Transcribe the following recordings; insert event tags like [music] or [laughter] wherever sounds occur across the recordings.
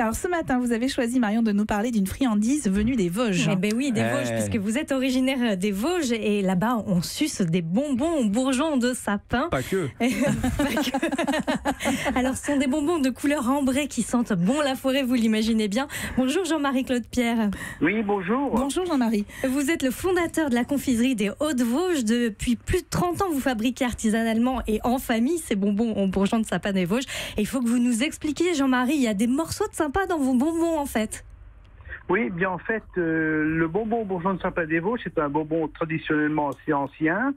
Alors ce matin, vous avez choisi, Marion, de nous parler d'une friandise venue des Vosges. Eh ben oui, des Eh. Vosges, puisque vous êtes originaire des Vosges et là-bas, on suce des bonbons bourgeons de sapin. Pas que. [laughs] Pas que. Alors, ce sont des bonbons de couleur ambrée qui sentent bon la forêt, vous l'imaginez bien. Bonjour Jean-Marie Claude Pierre. Oui, bonjour. Bonjour Jean-Marie. Vous êtes le fondateur de la confiserie des Hauts-de-Vosges. Depuis plus de 30 ans, vous fabriquez artisanalement et en famille ces bonbons en bourgeons de sapin des Vosges. Et il faut que vous nous expliquiez, Jean-Marie, il y a des morceaux de sympa dans vos bonbons en fait. Oui, bien en fait, euh, le bonbon bourgeon de sapin des Vosges, c'est un bonbon traditionnellement assez ancien,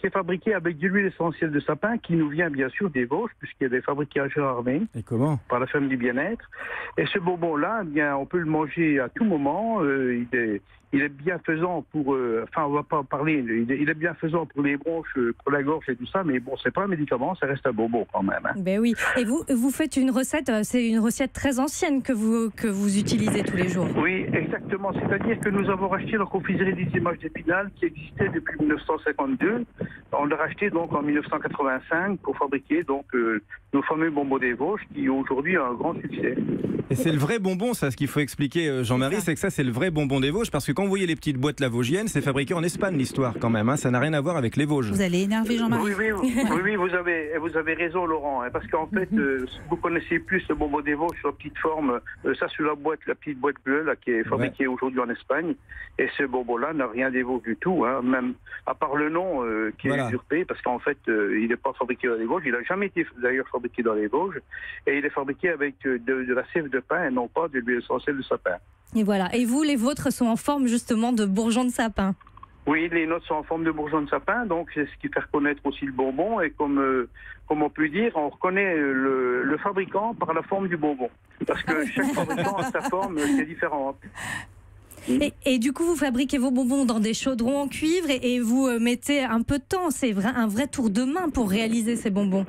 qui est fabriqué avec de l'huile essentielle de sapin, qui nous vient bien sûr des Vosges, puisqu'il est fabriqué à Gérardmer Et comment? Par la femme du bien-être. Et ce bonbon-là, eh bien, on peut le manger à tout moment. euh, il est il est bienfaisant pour, euh, enfin, on va pas en parler, il est, bienfaisant pour les bronches, euh, pour la gorge et tout ça, mais bon, c'est pas un médicament, ça reste un bonbon quand même. hein. Ben oui. Et vous, vous faites une recette, euh, c'est une recette très ancienne que vous, que vous utilisez tous les jours. Oui, exactement. C'est-à-dire que nous avons racheté la confiserie des images d'Épinal qui existait depuis 1952. On l'a racheté donc en 1985 pour fabriquer donc euh, nos fameux bonbons des Vosges qui aujourd'hui a un grand succès. Et c'est le vrai bonbon, ça, ce qu'il faut expliquer, euh, Jean-Marie, c'est que ça, c'est le vrai bonbon des Vosges, parce que quand vous voyez les petites boîtes lavosgiennes, c'est fabriqué en Espagne, l'histoire, quand même. hein, ça n'a rien à voir avec les Vosges. Vous allez énerver Jean-Marie. Oui, oui, [laughs] oui, vous avez, vous avez raison, Laurent, hein, parce qu'en fait, euh, si vous connaissez plus le bonbon des Vosges sur la petite forme, euh, ça sur la boîte, la petite boîte bleue là, qui est fabriquée aujourd'hui en Espagne, et ce bonbon-là n'a rien des Vosges du tout, hein, même à part le nom euh, qui Voilà. est usurpé, parce qu'en fait, euh, il n'est pas fabriqué dans les Vosges, il n'a jamais été d'ailleurs fabriqué dans les Vosges, et il est fabriqué avec euh, de, de la sève de pain et non pas de l'huile essentielle de sapin. Et voilà. Et vous, les vôtres sont en forme justement de bourgeons de sapin. Oui, les notes sont en forme de bourgeon de sapin, donc c'est ce qui fait reconnaître aussi le bonbon. Et comme, euh, comme on peut dire, on reconnaît euh, le, le fabricant par la forme du bonbon. Parce que chaque fabricant a sa forme qui est différente. Et, et du coup, vous fabriquez vos bonbons dans des chaudrons en cuivre et, et vous mettez un peu de temps. C'est un vrai tour de main pour réaliser ces bonbons.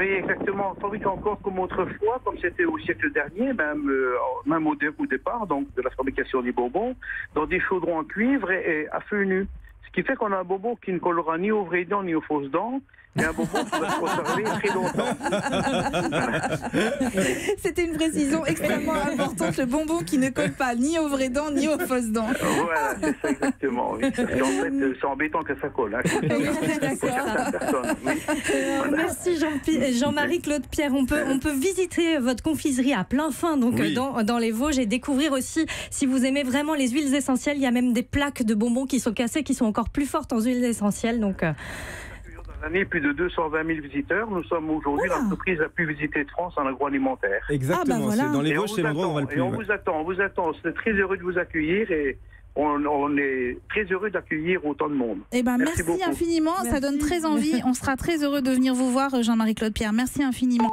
Oui, exactement. Fabrique encore comme autrefois, comme c'était au siècle dernier, même, euh, même au, dé- au départ donc, de la fabrication des bonbons, dans des chaudrons en cuivre et, et à feu nu. Ce qui fait qu'on a un bonbon qui ne collera ni aux vraies dents ni aux fausses dents, et un bonbon qui va se conserver très longtemps. [laughs] C'était une précision extrêmement importante. Le bonbon qui ne colle pas ni aux vraies dents ni aux fausses dents. Voilà, c'est ça exactement. Oui. Qu'en fait, c'est embêtant que ça colle. Hein. [laughs] Pour certaines personnes, Euh, [laughs] Merci Jean- Jean-Marie Claude Pierre. On peut, on peut visiter votre confiserie à plein fin donc Oui. euh, dans, dans les Vosges et découvrir aussi si vous aimez vraiment les huiles essentielles. Il y a même des plaques de bonbons qui sont cassées qui sont encore plus fortes en huiles essentielles. Donc euh, l'année, plus de 220 000 visiteurs. Nous sommes aujourd'hui l'entreprise la plus visitée de France en agroalimentaire. Exactement, Ah, bah voilà. c'est dans les Et on Vosges, c'est l'endroit où on va le plus. et on ouais. vous attend, on vous attend. On est très heureux de vous accueillir et on, on est très heureux d'accueillir autant de monde. Eh ben, merci, infiniment. Ça donne très envie. On sera très heureux de venir vous voir, Jean-Marie Claude Pierre. Merci infiniment.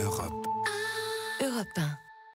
Europe Europe 1.